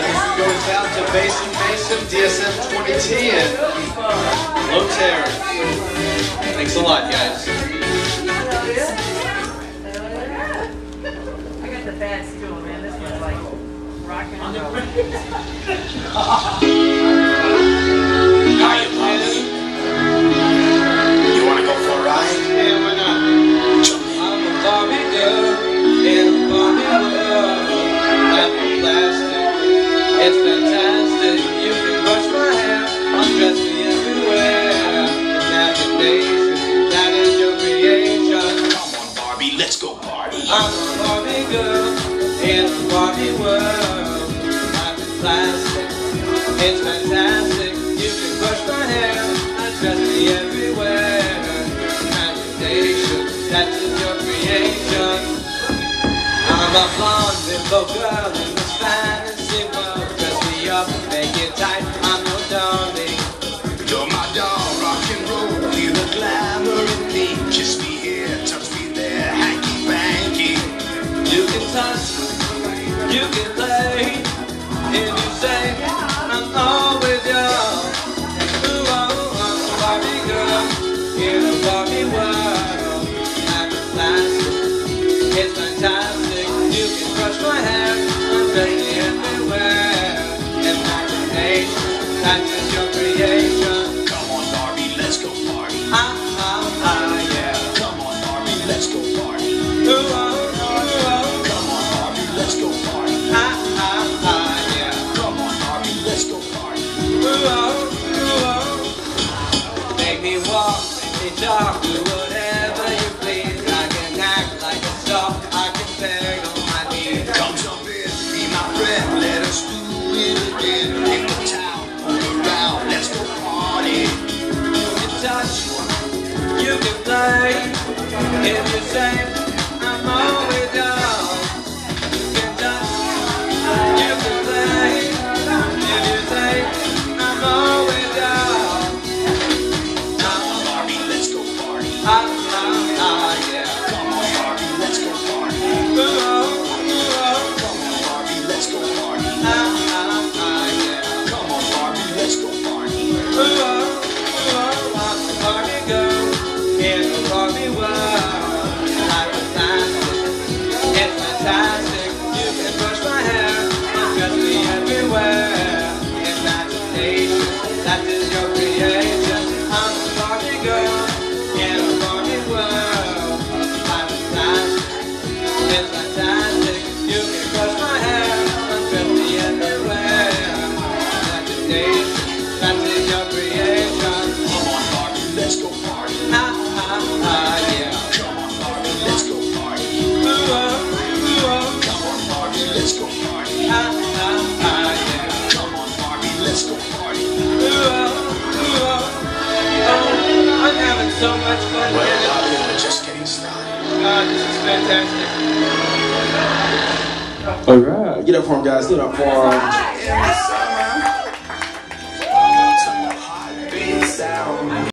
right, this goes down to Basin Basin, DSM 2010, Low Terror. Thanks a lot, guys. I got the bad stool, man. This one's like rocking. I'm a Barbie girl in a Barbie world. Life is plastic, it's fantastic. You can brush my hair, I dress me everywhere. Imagination, that is your creation. I'm a blonde little girl in this fantasy world. sometimes you get late if you say I'm all with oh, oh, oh, Barbie girl in a Barbie world. I'm plastic, it's fantastic. You can brush my hair, Imagination, that is your creation. Come on, Barbie, let's go. It's the same. me why. so much fun. Well, yeah. we're just getting started. Uh, this is fantastic. All right. Get up for him, guys. Get up for him.